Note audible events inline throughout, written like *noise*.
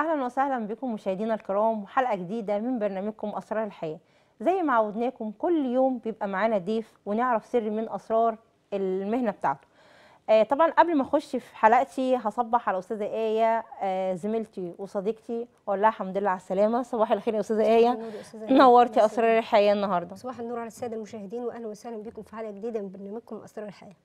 أهلا وسهلا بكم مشاهدينا الكرام وحلقه جديدة من برنامجكم أسرار الحياة. زي ما عودناكم كل يوم بيبقى معانا ضيف ونعرف سر من أسرار المهنة بتاعته. آه طبعا قبل ما أخش في حلقتي هصبح على أستاذة آية آه زميلتي وصديقتي. واقول لها الحمد لله على السلامة. صباح الخير يا أستاذة آية. أستاذة نورتي أسرار الحياة النهارده. صباح النور على السادة المشاهدين واهلا وسهلا بكم في حلقة جديدة من برنامجكم أسرار الحياة.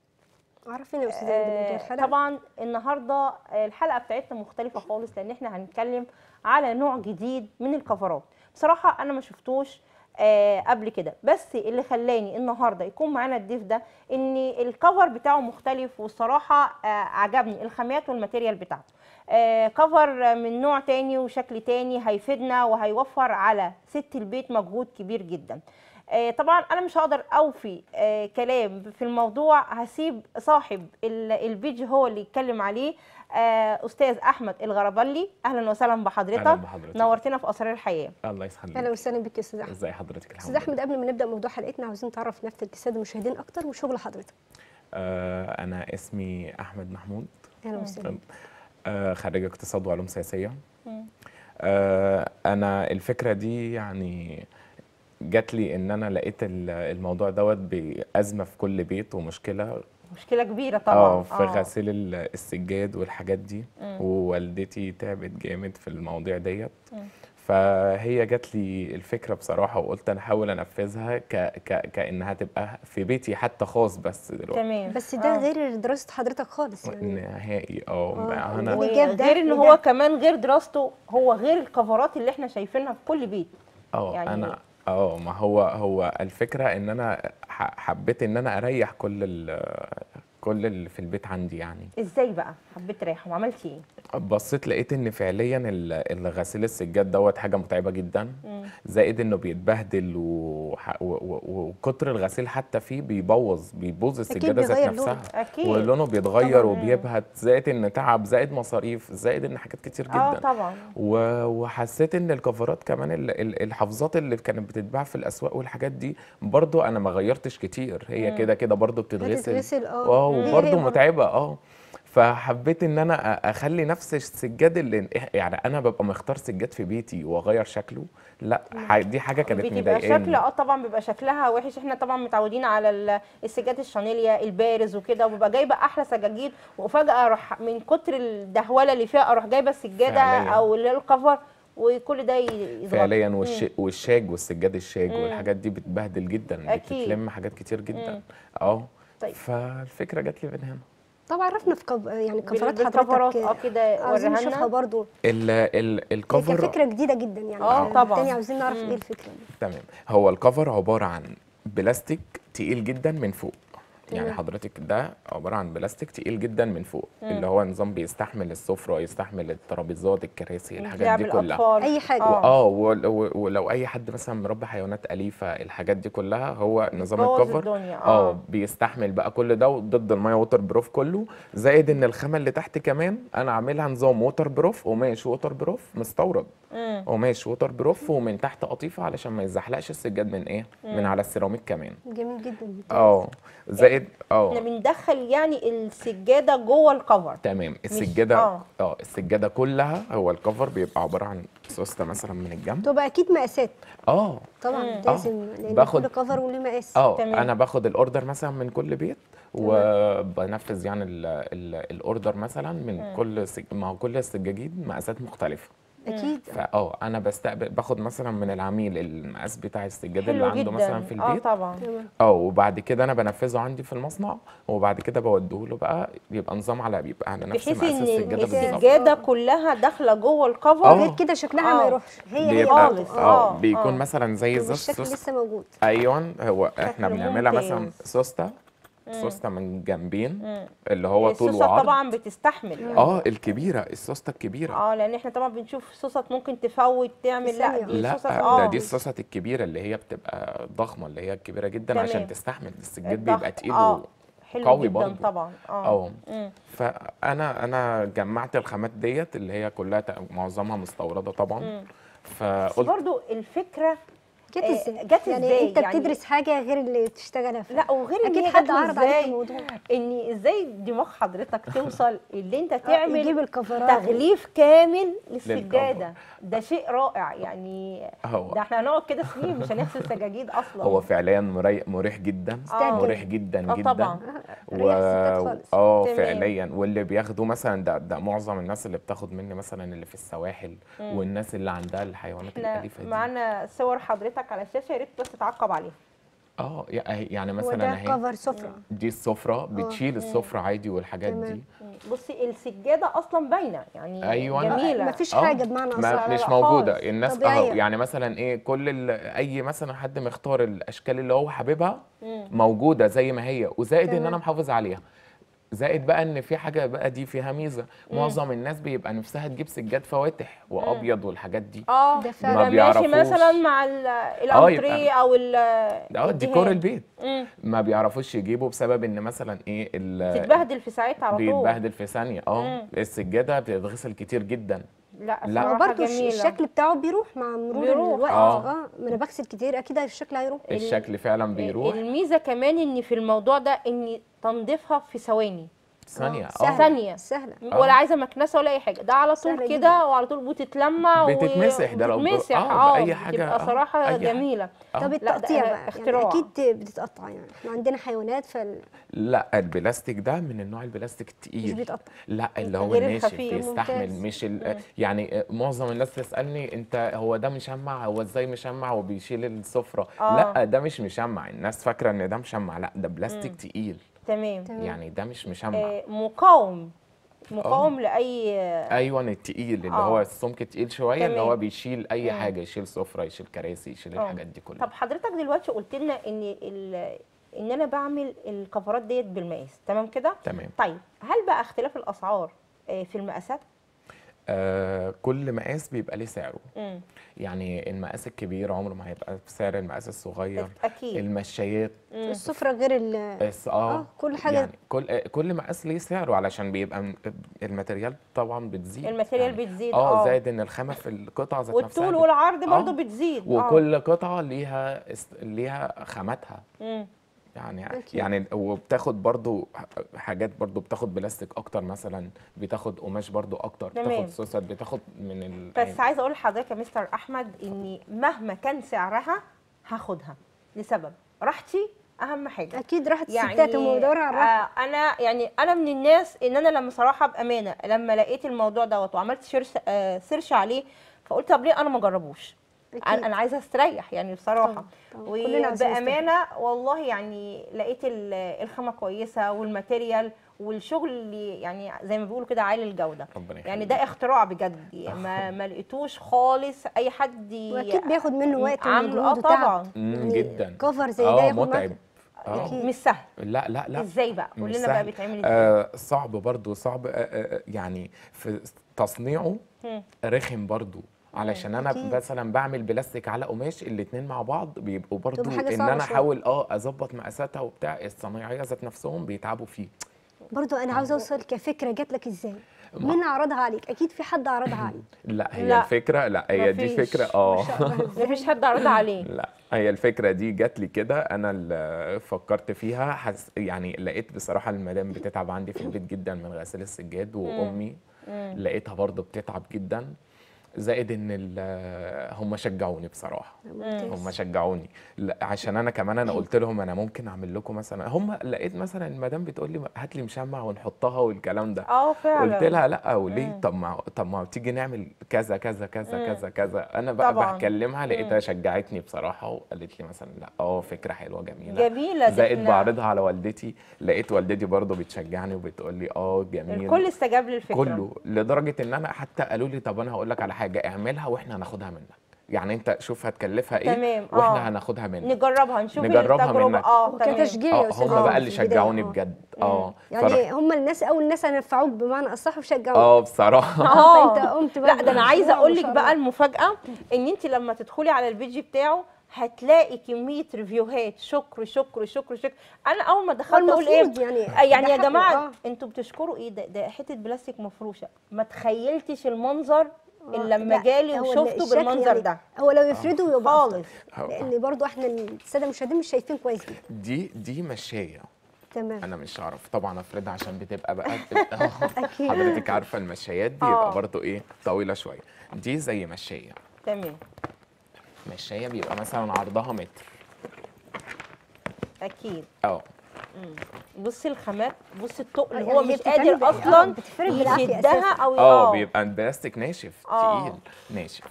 عرفينا يا استاذه آه، طبعا النهارده الحلقة بتاعتنا مختلفة خالص لأن إحنا هنتكلم على نوع جديد من الكفرات. بصراحة أنا ما شفتوش آه، قبل كده. بس اللي خلاني النهارده يكون معانا الضيف ده ان ال cover بتاعه مختلف والصراحه آه، عجبني الخامات وال material بتاعته. آه، cover من نوع تاني وشكل تاني هيفيدنا وهيوفر على ست البيت مجهود كبير جدا. طبعا أنا مش هقدر أوفي آه، كلام في الموضوع. هسيب صاحب ال- ال page هو اللي يتكلم عليه آه، أستاذ أحمد الغربلي. أهلا وسهلا بحضرتك. أهلاً بحضرتك. نورتنا في أسرار الحياة. الله يسخليك أهلا وسهلا بك يا أستاذ أحمد. ازي حضرتك؟ الحمد أستاذ أحمد قبل ما نبدأ موضوع حلقتنا عاوزين نتعرف نفسك للساده المشاهدين أكتر وشغل حضرتك. آه أنا اسمي أحمد محمود. أهلا وسهلا. آه خريج اقتصاد وعلوم سياسية. آه أنا الفكرة دي يعني جات لي إن أنا لقيت ال- الموضوع دوت بأزمة في كل بيت ومشكلة. مشكلة كبيرة طبعا. آه في غسيل ال- السجاد والحاجات دي. ووالدتي تعبت جامد في المواضيع ديت. فهي جات لي الفكرة بصراحة وقلت أنا احاول أنفذها ك... ك... كإنها تبقى في بيتي حتى خاص بس دلوقتي. تمام. بس ده آه. غير دراسة حضرتك خالص يعني. نهائي. آه آه، أنا غير إن. هو كمان غير دراسته هو غير الكفرات اللي إحنا شايفينها في كل بيت. آه يعني- أنا آه ما هو هو الفكرة إن أنا حبيت إن أنا أريح كل. كل اللي في البيت عندي يعني. إزاي بقى؟ حبيت تريح وعملتي إيه؟ بصيت لقيت إن فعليا ال- الغسيل السجاد دوت حاجة متعبة جدا. زائد إنه بيتبهدل وكتر الغسيل حتى فيه بيبوظ بيبوظ السجادة ذات نفسها. أكيد. ولونه بيتغير طبعاً. وبيبهت زائد إن تعب زائد مصاريف زائد إن حاجات كتير جدا. آه طبعا وحسيت إن الكفرات كمان ال- ال- الحافظات اللي كانت بتتباع في الأسواق والحاجات دي برضو أنا ما غيرتش كتير. هي كده كده برضو بتتغسل. بتتغسل، آه. آه برضو. متعبة آه فحبيت إن أنا أخلي نفس السجاد اللي يعني أنا ببقى مختار سجاد في بيتي وأغير شكله لأ دي حاجة كانت بتبقى شكل مضايقاني آه طبعا بيبقى شكلها وحش إحنا طبعا متعودين على ال- السجاد الشانيليا البارز وكده وببقى جايبة أحلى سجاجيد وفجأة أروح من كتر الدهولة اللي فيها أروح جايبة السجادة. أو الكفر وكل ده يضغط فعليا مم. والش... والشاج والسجاد الشاج والحاجات دي بتبهدل جدا أكيد. بتتلم حاجات كتير مم. جدا آه طيب. فالفكرة جات لي من هنا. طب عرفنا في كف... يعني كفرات حضرتك آه كده وريها نشوفها برضو. ال... ال... هي الكفر كفكرة جديدة جدا يعني. آه، طبعاً. تاني عاوزين نعرف مم. إيه الفكرة دي. تمام. هو الكفر عبارة عن بلاستيك تقيل جدا من فوق. يعني. حضرتك ده عبارة عن بلاستيك تقيل جدا من فوق اللي هو نظام بيستحمل السفرة يستحمل الترابيزات الكراسي الحاجات دي كلها. أي حاجة. آه. و- ولو أي حد مثلا مربي حيوانات أليفة الحاجات دي كلها هو نظام الكفر آه. آه. بيستحمل بقى كل ده ضد الميه waterproof كله. زائد إن الخامة اللي تحت كمان أنا عاملها نظام waterproof قماش waterproof مستورد. مم. قماش waterproof ومن تحت قطيفة علشان ما يزحلقش السجاد من إيه؟ من على السيراميك كمان. جميل جدا. آه. زائد إحنا آه. بندخل يعني السجادة جوه ال cover. تمام. السجاده آه. آه السجادة كلها هو ال cover بيبقى عبارة عن سوستة مثلا من الجنب. تبقى أكيد مقاسات. آه. طبعا مم. لازم لأن باخد- كل كفر وليه مقاس. آه. أنا باخد الأوردر مثلا من كل بيت وبنفذ يعني ال ال الأوردر مثلا من كل سج... ما هو كل السجاجيد مقاسات مختلفة. أكيد فاه أنا بستقبل باخد مثلا من العميل المقاس بتاع السجاده اللي عنده جدا مثلا في آه البيت طبعا تمام آه وبعد كده أنا بنفذه عندي في المصنع وبعد كده بوديه له بقى يبقى نظام على بيبقى على نفس بحيث مقاس السجادة بالظبط السجادة كلها داخلة جوه ال cover آه. غير كده شكلها آه. ما يروحش هي هي خالص. آه. آه بيكون آه. مثلا زي والشكل الزوز لسه موجود أيوه هو إحنا بنعملها. مثلا سوسته سوسته من جنبين اللي هو طول وعرض طبعا بتستحمل آه الكبيرة السوسته الكبيرة آه لأن إحنا طبعا بنشوف سوست ممكن تفوت تعمل لأ. دي لا ده آه دي السوست الكبيرة اللي هي بتبقى ضخمة اللي هي كبيرة جدا تمام. عشان تستحمل السجاد الضغط. بيبقى تقيل آه. حلو قوي جدا برضه. طبعا آه آه مم. فأنا أنا جمعت الخامات ديت اللي هي كلها معظمها مستوردة طبعا بس فقلت برضو الفكرة جت آه، إزاي؟ جت يعني إزاي؟ أنت يعني- بتدرس حاجة غير اللي بتشتغلها فيها لا وغير إن أكيد حد عرض عليك إزاي؟ الموضوع. إن إزاي دماغ حضرتك توصل اللي أنت يجيب تعمل الكفرات. تغليف كامل للسجادة. ده شيء رائع يعني هو. ده إحنا هنقعد كده سنين مش هنغسل سجاجيد أصلا. هو فعليا مري- مريح جدا. آه. مريح جدا آه جدا. طبعا. *laughs* خالص. آه. فعليا. واللي بياخدوا مثلا ده, ده معظم الناس اللي بتاخد مني مثلا اللي في السواحل والناس اللي عندها الحيوانات الأليفة دي. معانا صور حضرتك على الشاشة يا ريت بس تعقب عليها آه يع- يعني مثلا اهي كفر سفرة دي السفرة بتشيل السفرة عادي والحاجات تمام. دي بصي السجادة أصلا باينة يعني أيوة. جميلة مفيش آه، حاجة بمعنى ما اصح مش موجودة خالص. الناس أهو طبيعية. يعني مثلا إيه كل ال- أي مثلا حد مختار الأشكال اللي هو حاببها. موجودة زي ما هي وزائد إن. أنا محافظ عليها زائد بقى إن في حاجة بقى دي فيها ميزة معظم الناس بيبقى نفسها تجيب سجاد فواتح وأبيض والحاجات دي آه ده فعلا. ماشي بيعرفوش. مثلا مع ال- الأنتريه أو ال آه ديكور. البيت مم. ما بيعرفوش يجيبوا بسبب إن مثلا إيه ال- تتبهدل في ساعتها على طول بيتبهدل في ثانية آه. السجادة بتتغسل كتير جدا لا لا. برضه الشكل بتاعه بيروح مع مرور بيروح. الوقت آه. آه ما أنا بغسل كتير أكيد الشكل هيروح ال- الشكل فعلا بيروح الميزة كمان إن في الموضوع ده إن تنظيفها في ثواني ثانية سهل. آه ثانية سهلة آه. ولا عايزة مكنسة ولا أي حاجة ده على طول كده وعلى طول بتتلمع بتتمسح ده لو ب- وبتتمسح آه، آه بأي حاجة، بتبقى آه، صراحة أي. جميلة آه. طب التقطيع بقى يعني اختراع. أكيد بتتقطع يعني إحنا عندنا حيوانات فمش لا البلاستيك ده من النوع البلاستيك التقيل بيتقطع لا اللي هو الناشف. يستحمل. مش ال... يعني معظم الناس تسألني أنت هو ده مشمع هو إزاي مشمع وبيشيل السفرة آه. لا ده مش مشمع الناس فاكرة إن ده مشمع لا ده بلاستيك تقيل تمام تمام. يعني ده مش مشمع آه مقاوم مقاوم لأي أيوه التقيل اللي آه. هو السمك تقيل شوية اللي. هو بيشيل أي مم. حاجة يشيل سفرة يشيل كراسي يشيل آه. الحاجات دي كلها طب حضرتك دلوقتي قلت لنا إن ال- إن أنا بعمل الكفرات ديت بالمقاس تمام كده تمام طيب هل بقى اختلاف الأسعار آه، في المقاسات آه كل مقاس بيبقى ليه سعره. امم يعني المقاس الكبير عمره ما هيبقى بسعر المقاس الصغير. أكيد. المشايات مم. السفرة غير ال آه. آه، كل حاجة- يعني كل آه، كل مقاس ليه سعره علشان بيبقى ال material طبعا بتزيد. ال material يعني بتزيد آه آه. زائد إن الخامة في القطعة ذات نفسها والطول والعرض برضو آه. بتزيد آه. وكل قطعة ليها است... ليها خاماتها. مم. يعني أكيد. يعني وبتاخد برضو حاجات برضو بتاخد بلاستيك أكتر مثلا بتاخد قماش برضو أكتر. بتاخد سوست بتاخد من ال... بس عايزه أقول لحضرتك يا مستر أحمد ان مهما كان سعرها هاخدها لسبب. راحتي أهم حاجة. أكيد راحت يعني الستات ومدورها على الراحة. آه أنا يعني أنا من الناس إن أنا لما صراحة بأمانة لما لقيت الموضوع دوت وعملت search آه search عليه فقلت طب ليه أنا ما اجربوش أكيد. أنا أنا عايزة أستريح يعني بصراحة. وبأمانة والله يعني لقيت ال- الخامة كويسة وال material والشغل اللي يعني زي ما بيقولوا كده عالي الجودة. ربنا يعني. ده اختراع بجد. ما *laughs* ما لقيتوش خالص أي حد وأكيد بياخد منه وقت عامله. آه طبعا. جدا. كفر زي ده آه ياخد متعب. آه. أكيد. مش سهل. لا لا لا. إزاي بقى؟ قول لنا بقى. بيتعمل إزاي. آه صعب برضو صعب آه آه يعني في تصنيعه. رخم برضو. علشان أنا أكيد. مثلا بعمل بلاستيك على قماش الاتنين مع بعض بيبقوا برضو إن أنا. أحاول آه أظبط مقاساتها وبتاع الصنايعية ذات نفسهم بيتعبوا فيه. برضو أنا عاوزة أوصل كفكره جات لك إزاي؟ مين عرضها عليك؟ أكيد في حد عرضها عليك. لا هي لا، الفكرة لا هي دي. فكرة آه. *laughs* مفيش حد عرض عليه. لا هي الفكرة دي جات لي كده أنا اللي فكرت فيها حس يعني لقيت بصراحة المدام بتتعب عندي في البيت جدا من غسيل السجاد وأمي لقيتها برضو بتتعب جدا. زائد إن هم شجعوني بصراحة. هم شجعوني. عشان أنا كمان أنا قلت لهم أنا ممكن أعمل لكم مثلا هم لقيت مثلا المدام بتقول لي هات لي مشمع ونحطها والكلام ده. آه فعلا. قلت لها لأ وليه. طب ما طب ما تيجي نعمل كذا كذا كذا. كذا كذا. أنا بقى طبعاً. بكلمها لقيتها. شجعتني بصراحة وقالت لي مثلا لأ آه فكرة حلوة جميلة. جميلة زائد بعرضها على والدتي. لقيت والدتي برضو بتشجعني وبتقول لي آه جميل. الكل استجاب للفكرة. كله لدرجة إن أنا حتى قالوا لي طب أنا هقول لك على حاجة. اعملها وإحنا هناخدها منك. يعني انت شوف هتكلفها إيه تمام، آه. وإحنا هناخدها منك. نجربها نشوف نجربها التجربة. منك. آه آه أستاذ هم بقى اللي شجعوني آه. بجد. آه. يعني هم الناس أول ناس نفعوك بمعنى أصح وشجعوك. آه بصراحة. آه. فأنت قمت بقى. لا ده أنا عايزة أقول لك بقى. المفاجأة إن أنت لما تدخلي على ال page بتاعه هتلاقي كمية review هات. شكر شكر شكر شكر. أنا أول ما دخلت أقول إيه؟ يعني آه يعني ده يا جماعة آه. أنتوا بتشكروا إيه؟ ده ده حتة بلاستيك مفروشة. ما تخيلتش المنظر إلا لما لا، جالي وشفته بالمنظر يعني ده. هو لو يفردوا يبقى أفضل. خالص لأن برضو إحنا السادة المشاهدين مش شايفين كويس جدا. دي دي مشاية. تمام. أنا مش هعرف طبعا أفردها عشان بتبقى بقى *laughs* أكيد. *laughs* حضرتك عارفة المشايات دي آه. يبقى برضو إيه طويلة شوية. دي زي مشاية. تمام. مشاية بيبقى مثلا عرضها متر. أكيد. آه. بصي الخامات بصي التقل يعني هو هي مش قادر آه، أصلا بالعافية يشدها. أو آه بيبقى البلاستيك ناشف آه. تقيل ناشف.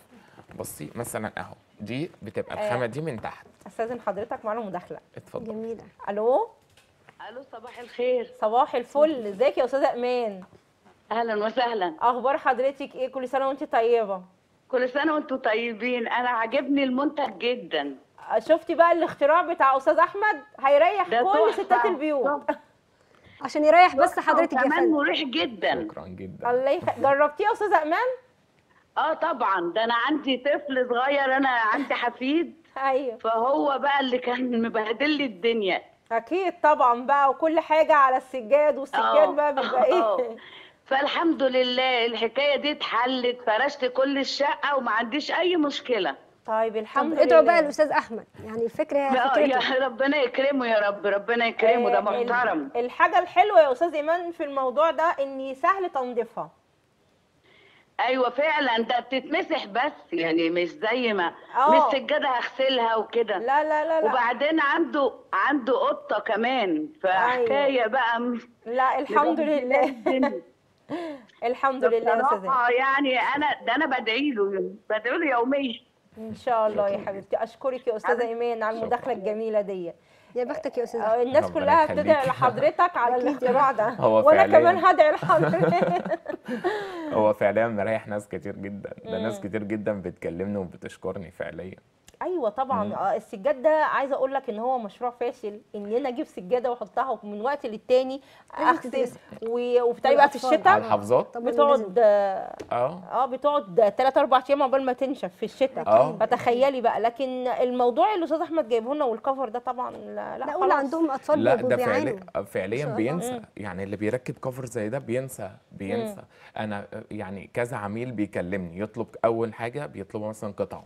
بصي مثلا أهو دي بتبقى آه. الخامة دي من تحت. استاذن حضرتك معانا مداخلة. اتفضل. جميلة. ألو؟ ألو صباح الخير. صباح الفل. إزيك يا أستاذة ايمان أهلا وسهلا. أخبار حضرتك إيه؟ كل سنة وأنت طيبة. كل سنة وأنتم طيبين. أنا عاجبني المنتج جدا. شفتي بقى الاختراع بتاع أستاذ أحمد؟ هيريح كل. ستات البيوت. عشان يريح بس حضرتك يا كمان فندم. مريح جدا. شكرا جدا. الله يخ... جربتيه يا استاذه ايمان آه طبعا. ده أنا عندي طفل صغير أنا عندي حفيد. أيوه. فهو بقى اللي كان مبهدل لي الدنيا. أكيد طبعا بقى وكل حاجة على السجاد والسجاد آه. بقى بيبقى آه. إيه فالحمد لله الحكاية دي اتحلت فرشت كل الشقة وما عنديش أي مشكلة. طيب الحمد لله ادعوا بقى الأستاذ أحمد يعني الفكرة فكرته يا *laughs* ربنا يكرمه يا رب ربنا يكرمه ده آه، محترم. الحاجة الحلوة يا أستاذ إيمان في الموضوع ده ان سهل تنظيفها. أيوه فعلا ده بتتمسح بس يعني مش زي ما آه. مش سجادة هغسلها وكده. لا لا لا لا. وبعدين عنده عنده قطة كمان فحكاية بقى. م- لا الحمد لله. *laughs* الحمد لله يا أستاذ يعني أنا ده أنا بدعي له بدعي له يوميا. إن شاء الله يا حبيبتي. أشكرك يا أستاذة. إيمان على المداخلة الجميلة دي. يا بختك يا أستاذ آه، الناس كلها. بتدعي لحضرتك على الاختراع ده *laughs* وأنا. كمان هدعي لحضرتك. *laughs* هو فعليا مريح ناس كتير جدا. ده ناس. كتير جدا بتكلمني وبتشكرني فعليا. أيوه طبعا. آه، السجاد ده عايزه أقول لك إن هو مشروع فاشل إن أنا أجيب سجادة وأحطها ومن وقت للتاني لازم أغسل تتغسل. و- وبتلاقي بقى في. الشتاء على الحافظات؟ بتقعد لازم. آه. آه آه، بتقعد 3 4 أيام عقبال ما تنشف في الشتاء. آه. فتخيلي بقى. لكن الموضوع اللي أستاذ أحمد جايبه لنا والكفر ده طبعا لا لا لا. عندهم أطفال لا ده فعليا ما فعليا. بينسى. يعني اللي بيركب كفر زي ده بينسى بينسى. أنا يعني كذا عميل بيكلمني يطلب أول حاجة بيطلبوا مثلا قطعة. مم.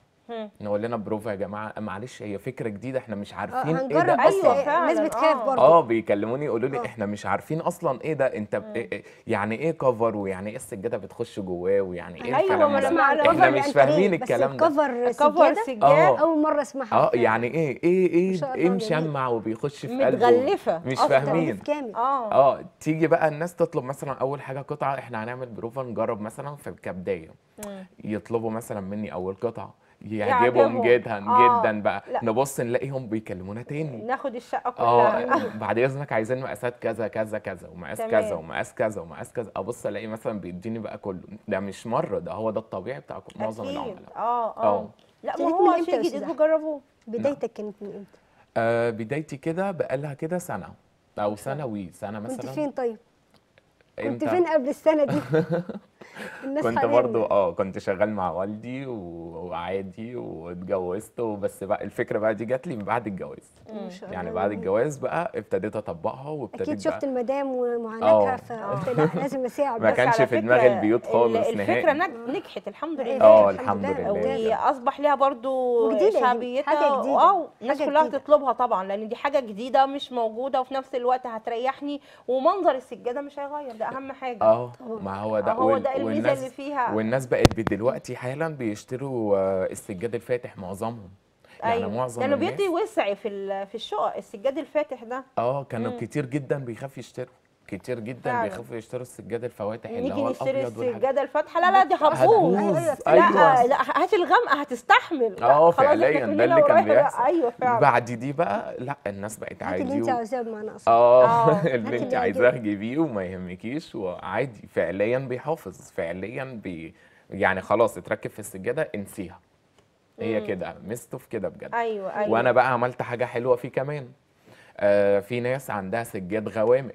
نقول لنا بروفا يا جماعة معلش هي فكرة جديدة إحنا مش آه، عارفين إيه هنجرب ده أيوة أصلا. فعلاً، الناس بتخاف آه. برضه. آه بيكلموني يقولوا لي آه. إحنا مش عارفين أصلا إيه ده أنت ب... إيه إيه يعني إيه كفر ويعني إيه السجادة بتخش جواه ويعني إيه أيوة، الكلام ما ده؟ إحنا مش الأنتريه، فاهمين بس الكلام ده. كفر سجادة؟ سجاد آه. أول مرة أسمعها. آه يعني إيه إيه إيه إيه. مشمع وبيخش في قلبه؟ متغلفة. مش. فاهمين. آه. آه تيجي بقى الناس تطلب مثلا أول حاجة قطعة إحنا هنعمل بروفا نجرب مثلا في كبداية. مم. يطلبوا مثلا مني أول قطعة. يعجبهم. جدا آه. جدا بقى لا. نبص نلاقيهم بيكلمونا تاني ناخد الشقة آه كلها بعد إذنك عايزين مقاسات كذا كذا كذا ومقاس تمام. كذا ومقاس كذا ومقاس كذا أبص ألاقي مثلا بيديني بقى كله ده مش مرة ده هو ده الطبيعي بتاع معظم العملاء آه آه آه. لا ما هو شيء جديد أستاذ وجربوه بدايتك كانت من إمتى؟ آه بدايتي كده بقالها كده سنة أو سنة كنت مثلا فين طيب؟ كنت؟ فين قبل السنة دي؟ *laughs* *laughs* الناس كنت برضو آه كنت شغال مع والدي وعادي واتجوزت بس بقى الفكرة بقى دي جات لي من بعد الجواز ما شاء يعني بعد. الجواز بقى ابتديت أطبقها وابتديت أكيد شفت المدام ومعاناتها آه. فقلت لا *laughs* لازم أساعد ما كانش في فكرة دماغ البيوت ال- خالص الفكرة نهائي. نج- نجحت الحمد لله؟ آه الحمد لله. واصبح ليها برضو شعبيتها آه الناس كلها. هتطلبها طبعا لأن دي حاجة جديدة مش موجودة وفي نفس الوقت هتريحني ومنظر السجادة مش هيغير ده أهم حاجة آه ما هو ده ده الميزة والناس- اللي فيها. والناس بقت دلوقتي حالا بيشتروا آه، السجاد الفاتح معظمهم. يعني معظم لأنه الناس بيدي وسع في في الشقق السجاد الفاتح ده. آه كانوا مم. كتير جدا بيخاف يشتروا. كتير جدا فعلا. بيخافوا يشتروا السجاد الفواتح اللي هو نشتري والحاجات السجادة الفاتحة. لا لا دي هتبوظ. هتبوظ. لا لا هات الغامقه هتستحمل. آه فعليا ده اللي كان. بيحصل. أيوه فعلا. بعد دي بقى لا الناس بقت هات اللي عادي انت و... عاوزاه بمعنى أصح. آه آه. *laughs* اللي انت عايزاه. جيبيه وما يهمكيش وعادي فعليا بيحافظ فعليا بي يعني خلاص اتركب في السجادة انسيها. هي كده مستو في كده بجد. أيوه أيوه. وأنا بقى عملت حاجة حلوة فيه كمان. آه في ناس عندها سجاد غوامق.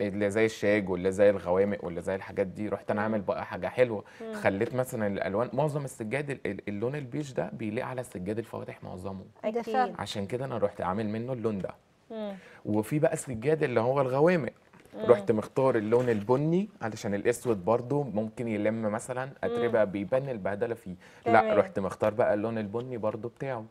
اللي زي الشاج واللي زي الغوامق واللي زي الحاجات دي رحت أنا عامل بقى حاجة حلوة. خليت مثلا الألوان معظم السجاد ال- ال- اللون البيج ده بيليق على السجاد الفواتح معظمه. أكيد. عشان كده أنا رحت عامل منه اللون ده. مم. وفي بقى السجاد اللي هو الغوامق. رحت مختار اللون البني علشان الأسود برضو ممكن يلم مثلا اتربه بيبان البهدلة فيه. لا. رحت مختار بقى اللون البني برضو بتاعه.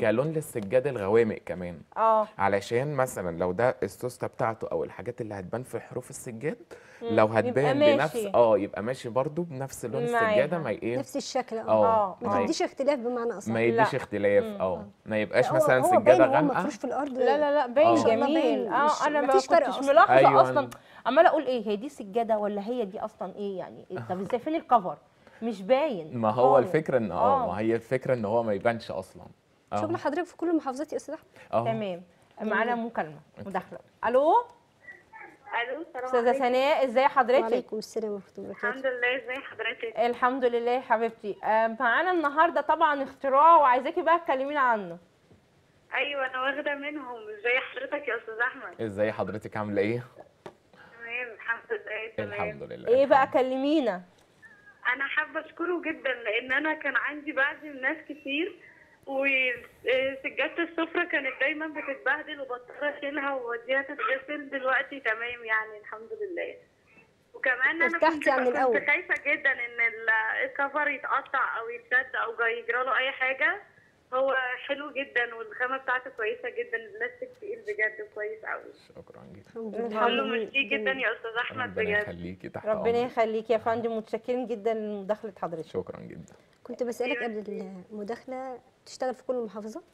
كلون للسجاد الغوامق كمان. آه. علشان مثلا لو ده السوستة بتاعته أو الحاجات اللي هتبان في حروف السجاد لو هتبان. بنفس آه يبقى ماشي برضو بنفس لون. السجادة ما إيه نفس الشكل آه. آه ما ما- تديش اختلاف بمعنى أصح. ما يديش لا. اختلاف آه. ما يبقاش مثلا هو سجادة غامقة. مفروش في الأرض. لا لا لا باين. آه. جميل. آه أنا ما كنتش أصلاً. ملاحظة أيوة. أصلا. عمالة أقول إيه هي دي سجاده ولا هي دي أصلا إيه يعني؟ طب إزاي فين الكفر؟ مش باين. *laughs* ما هو. الفكرة ان آه. ما هي الفكرة إن هو ما يبانش أصلا. شغل حضرتك في كل المحافظات يا أستاذ أحمد. آه تمام. معانا مكالمة. مداخلة. ألو؟ ألو السلام أستاذة عليكم سناء إزاي حضرتك؟ وعليكم السلام ورحمة الله الحمد وبركاته لله ازي حضرتك؟ الحمد لله يا حبيبتي. معانا النهارده طبعا اختراع وعايزاكي بقى تكلمينا عنه. أيوه أنا واخدة منهم. ازي حضرتك يا أستاذ أحمد؟ إزاي حضرتك؟ عاملة إيه؟ تمام الحمد لله تمام. الحمد لله. إيه بقى كلمينا؟ أنا حابة أشكره جدا لأن أنا كان عندي بعزم ناس كتير وسجادة السفرة كانت دايما بتتبهدل وبضطر أشيلها وأوديها تتغسل دلوقتي تمام يعني الحمد لله وكمان أنا كنت, كنت. خايفة جدا إن ال- الكفر يتقطع أو يتشد أو يجرى له أي حاجة هو حلو جدا والخامة بتاعته كويسة جدا البلاستيك تقيل بجد كويس قوي شكرا جدا. بقول له. ميرسي جدا يا أستاذ أحمد ربنا بجد. يخليكي تحت ربنا. يخليك يا فندم متشكرين جدا لمداخلة حضرتك. شكرا جدا. كنت بسألك قبل المداخلة تشتغل في كل المحافظات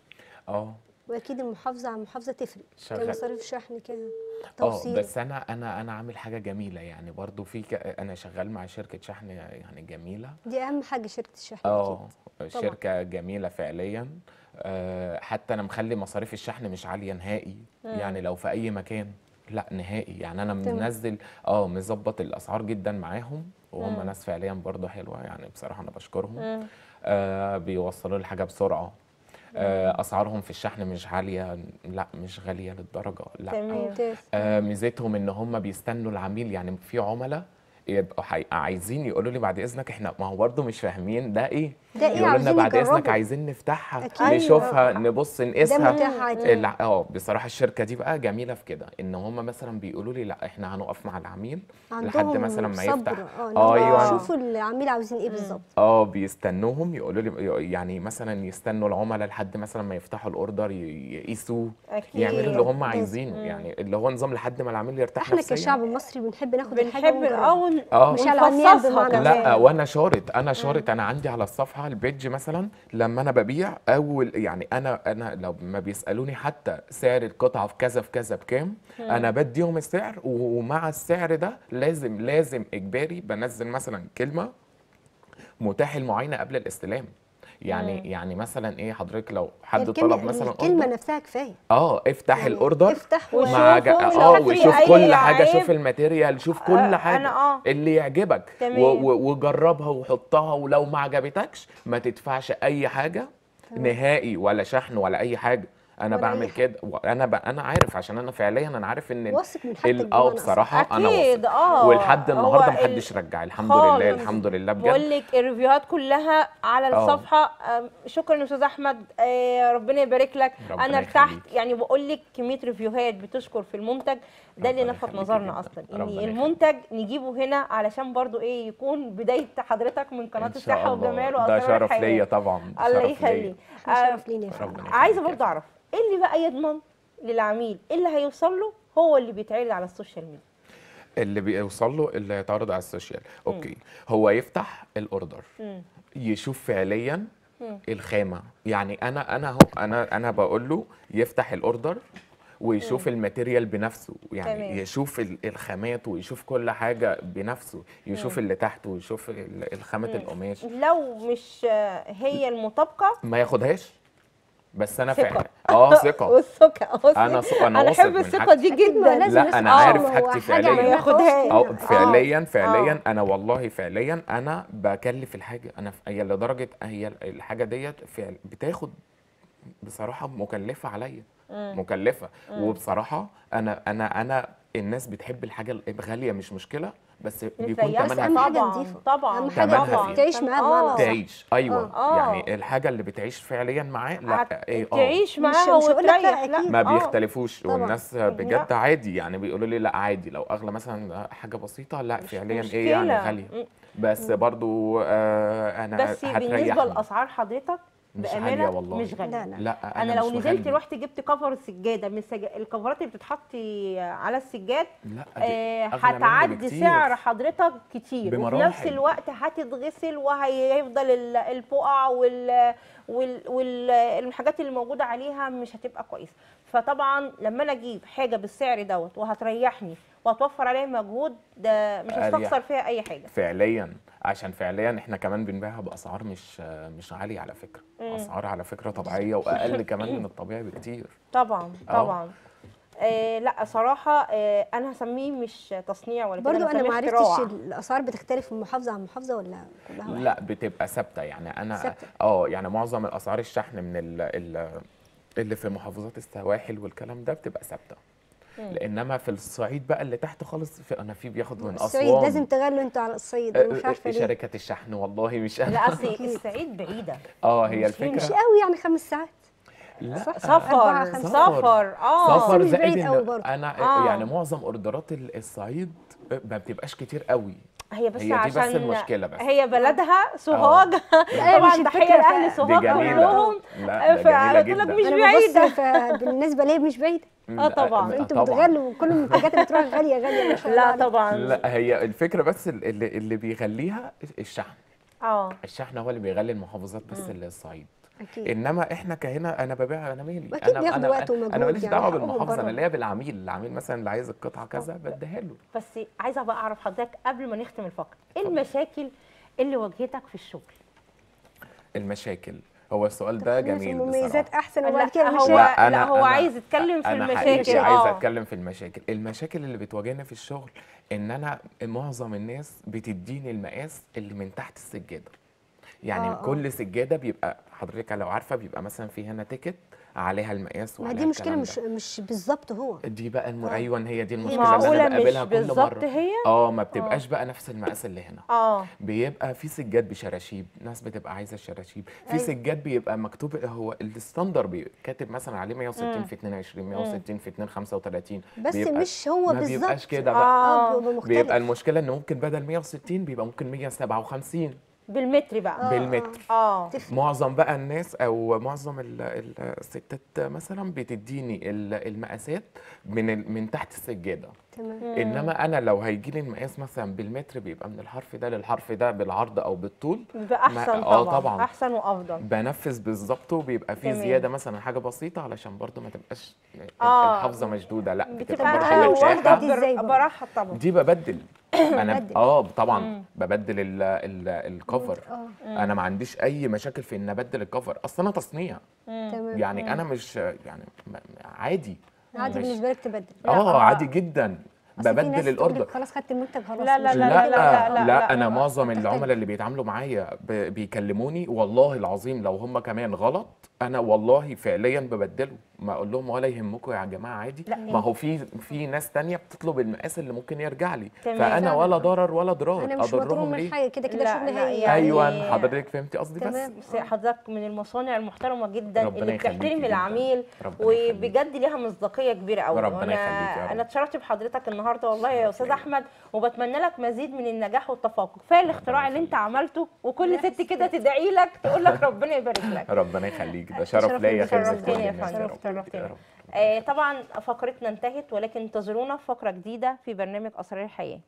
آه. واكيد المحافظة عن محافظة تفرق. شغال. كمصاريف شحن آه كتوصيل بس أنا أنا أنا عامل حاجة جميلة يعني. برضو في ك... أنا شغال مع شركة شحن يعني جميلة. دي أهم حاجة شركة الشحن آه. شركة جميلة فعليا. آه، حتى أنا مخلي مصاريف الشحن مش عالية نهائي. يعني لو في أي مكان. لا نهائي. يعني أنا. منزل آه مظبط الأسعار جدا معاهم. وهم ناس فعليا برضو حلوة يعني. بصراحة أنا بشكرهم. آه. بيوصلوا الحاجة بسرعة. آه أسعارهم في الشحن مش عالية لا مش غالية للدرجة لا. آه ميزتهم إن هم بيستنوا العميل يعني في عملاء يبقوا حي... عايزين يقولوا لي بعد إذنك إحنا ما هو برضه مش فاهمين ده إيه ده إيه؟ يقولوا لنا بعد إذنك. عايزين نفتحها أكيد. نشوفها أيوة. نبص ده نقيسها آه بصراحة الشركة دي بقى جميلة في كده إن هم مثلا بيقولوا لي لأ إحنا هنقف مع العميل لحد مثلا ما. يفتح آه آه هم أيوه شوفوا العميل عاوزين إيه بالظبط آه بيستنوهم يقولوا لي يعني مثلا يستنوا العملاء لحد مثلا ما يفتحوا الأوردر يقيسوه أكيد يعملوا اللي هم. عايزينه يعني اللي هو نظام لحد ما العميل يرتاح إحنا نفسيا كشعب مصري بنحب ناخد الحاجة بنحب ونجربها. آه. مش على بمعنى كمان. لا وأنا شارط أنا شارط أنا عندي على الصفحة البيج مثلا لما أنا ببيع أول يعني أنا أنا لو ما بيسألوني حتى سعر القطعة في كذا في كذا بكام أنا بديهم السعر ومع السعر ده لازم لازم إجباري بنزل مثلا كلمة متاح المعاينة قبل الاستلام. يعني يعني مثلا إيه حضرتك لو حد طلب مثلا الكلمة نفسها كفاية آه افتح يعني الأوردر افتح وشوف جا... ولو آه وشوف كل حاجة عيب. شوف الماتيريال شوف كل آه، حاجة أنا آه. اللي يعجبك. وجربها وحطها ولو ما عجبتكش ما تدفعش أي حاجة نهائي ولا شحن ولا أي حاجة أنا بعمل. كده وأنا ب... أنا عارف عشان أنا فعليا أنا عارف إن ال- واثق من ال- آه. بصراحة أنا أكيد واثق آه ولحد النهارده ال- محدش رجع الحمد لله خالص. الحمد لله بجد بقول لك ال review هات كلها على آه. الصفحة آم، شكرا يا أستاذ أحمد آه، ربنا يبارك لك ربنا أنا ارتحت يخليك. يعني بقول لك كمية ريفيوهات بتشكر في المنتج ده اللي لفت نظرنا جداً. أصلا إن يخليك. المنتج نجيبه هنا علشان برضو إيه يكون بداية حضرتك من قناة الصحة الله. والجمال ده واسرار شرف الحياة ليا طبعا ده الله شرف ليا. يخليك إحنا آه، شرف لينا يخليك عايزة برضو أعرف اللي بقى يضمن للعميل اللي هيوصل له هو اللي بيتعرض على ال social media. اللي بيوصل له اللي يتعرض على ال social. Okay. هو يفتح ال order. مم. يشوف فعليا مم. الخامة. يعني أنا أنا هو أنا أنا بقول له يفتح ال order ويشوف ال material بنفسه. يعني تمام. يشوف ال- الخامات ويشوف كل حاجة بنفسه. يشوف اللي تحت ويشوف ال- الخامات القماش. لو مش هي المطابقة ما ياخدهاش؟ بس أنا. فعلا. آه ثقة. *laughs* والثقة بصي، أنا ث- أنا أنا واثق أحب من الثقة. دي جدا. لازم لا أنا آه، عارف حاجتي فعليا ما ياخدهاش. آه. كده. فعليا آه. فعليا أنا والله فعليا أنا بكلف الحاجة. أنا هي لدرجة هي الحاجة ديت فعل بتاخد بصراحة مكلفة عليا. مكلفة. وبصراحة أنا أنا أنا الناس بتحب الحاجة الغاليه مش مشكلة. بس بيكون. حاجة طبعا. طبعا أهم حاجة طبعا. تعيش معاه آه. بمعنى. تعيش أيوه آه. يعني الحاجة اللي بتعيش فعليا معاه لأ إيه آه تعيش معاها وتريح لا. ما آه. بيختلفوش طبعاً. والناس بجد عادي يعني بيقولوا لي لأ عادي لو أغلى مثلا حاجة بسيطة لأ فعليا مشكلة. إيه يعني غالية. بس برضو آه أنا بس بالنسبة لأسعار حضرتك مش والله. مش غالية لا لا لا أنا لو مش نزلت. رحت جبت كفر السجادة من السج... الكفرات اللي بتتحط على السجاد لا دي آه هتعدي. سعر حضرتك كتير وفي. نفس الوقت هتتغسل وهيفضل ال- البقع وال وال والحاجات اللي موجودة عليها مش هتبقى كويسة فطبعا لما أنا أجيب حاجة بالسعر دوت وهتريحني وهتوفر عليا مجهود ده مش أريح. هستخسر فيها أي حاجة فعليا عشان فعليا إحنا كمان بنبيعها بأسعار مش مش عالية على فكرة مم. أسعار على فكرة طبيعية وأقل كمان من الطبيعي بكتير طبعا. طبعا آه لا صراحة آه أنا هسميه مش تصنيع ولا برضو أنا ما عرفتش. الأسعار بتختلف من محافظة عن محافظة ولا كلها واحد؟ لا بتبقى ثابتة يعني أنا. آه يعني معظم الأسعار الشحن من ال ال اللي في محافظات السواحل والكلام ده بتبقى ثابتة لإنما في الصعيد بقى اللي تحت خالص في أنا في بياخد من الصعيد أسوان. لازم تغلوا أنتوا على الصعيد أنا مش عارفة ليه. شركة الشحن والله مش أنا. لا أصل *laughs* الصعيد بعيدة. آه هي مش- مش الفكرة قوي يعني خمس ساعات. لا. سفر. سفر آه. سفر زائد. أنا آه. يعني معظم أوردرات ال- الصعيد ما بتبقاش كتير قوي. هي بس هي دي بس عشان المشكلة بس. هي بلدها سوهاج. *laughs* لا، طبعا مش تحية الفكرة لأهل سوهاج. كلهم *laughs* فقلت لك مش. ببص فبالنسبة لي مش بعيده *laughs* آه طبعا. أنتوا بتغلوا كل المنتجات اللي بتروح غالية غالية ما شاء الله. لا. طبعا. لا هي الفكرة بس ال- اللي, اللي بيغليها الشحن. آه. الشحن هو اللي بيغلي المحافظات بس اللي الصعيد. أكيد. إنما إحنا كهنا أنا ببيع أنا مالي. أكيد أنا أنا وقت ومجهود أنا ماليش يعني دعوة بالمحافظة. أنا ليا بالعميل. العميل مثلا اللي عايز القطعة كذا بديها له. بس عايزة بقى أعرف حضرتك قبل ما نختم الفقرة إيه المشاكل اللي واجهتك في الشغل؟ المشاكل. هو السؤال ده جميل المميزات أحسن لا وبعد كده هو المشاكل. لا، أنا- هو أنا- عايز يتكلم في أنا حقيقي المشاكل عايز أتكلم في المشاكل. المشاكل اللي بتواجهنا في الشغل إن أنا معظم الناس بتديني المقاس اللي من تحت السجادة. يعني آه، آه آه. كل سجادة بيبقى حضرتك لو عارفة بيبقى مثلا في هنا ticket عليها المقاس ما وعليها دي مشكله مش. مش بالظبط هو. دي بقى الم... آه. أيوه هي دي المشكلة اللي أنا بقابلها كل بالظبط مرة. هي؟ آه ما بتبقاش بقى نفس المقاس اللي هنا. آه. بيبقى في سجاد بشراشيب ناس بتبقى عايزة الشراشيب. في أيوة. سجاد بيبقى مكتوب هو ال standard كاتب مثلا عليه 160 في 22 160 في 2 35 بس مش هو ما بالظبط. بيبقاش كده بقى. آه بيبقى مختلف. بيبقى المشكلة إن ممكن بدل 160 بيبقى ممكن 157 بالمتر بقى. آه، بالمتر. آه. تفرق. معظم بقى الناس أو معظم ال- ال- الستات مثلا بتديني ال- المقاسات من من تحت السجادة. تمام. إنما أنا لو هيجي لي المقاس مثلا بالمتر بيبقى من الحرف ده للحرف ده بالعرض أو بالطول. بيبقى ما- احسن آه طبعا. طبعاً. أحسن وأفضل. بنفذ بالظبط وبيبقى فيه تمام. زيادة مثلا حاجة بسيطة علشان برضو ما تبقاش آه. الحافظة مشدودة. لا بتبقى بتبقى؟ براحة طبعا. دي ببدل. أنا. آه طبعا ببدل ال ال الكفر. آه. أنا ما عنديش أي مشاكل في إن أبدل الكفر. أصل أنا تصنيع. يعني أنا مش يعني عادي. عادي بالنسبة لك تبدل. آه آه. عادي جدا. ببدل الأوردر. خلاص خدت المنتج خلاص لا، لا، لا، لا. لا, لا، لا, لا. أنا معظم. العملاء اللي بيتعاملوا معايا بيكلموني والله العظيم لو هم كمان غلط أنا والله فعليا ببدله. ما أقول لهم ولا يهمكم يا جماعة عادي. لا، ما هو في في ناس تانية بتطلب المقاس اللي ممكن يرجع لي. تمام. فأنا ولا ضرر ولا ضرار. أنا مش أضرهم من ليه؟ حاجة كده كده شغل يعني- أيوه حضرتك فهمتي قصدي بس. تمام. بس حضرتك من المصانع المحترمة جدا ربنا اللي بتحترم. العميل. وبجد ليها مصداقية كبيرة قوي ربنا رب. أنا اتشرفت بحضرتك النهارده والله يا أستاذ. أحمد وبتمنى لك مزيد من النجاح والتفوق. كفاية الاختراع اللي أنت عملته وكل ست كده تدعي لك تقول لك ربنا يبارك لك. ربنا يخليك ده شرف ليا شرفتني يا فندم،. آه طبعا فقرتنا انتهت ولكن انتظرونا في فقرة جديدة في برنامج أسرار الحياة.